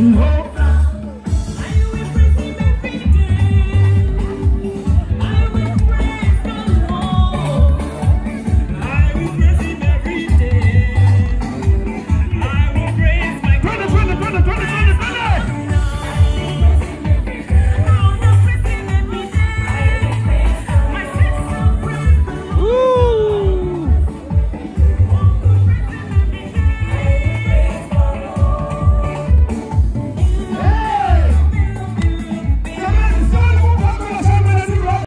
Behold!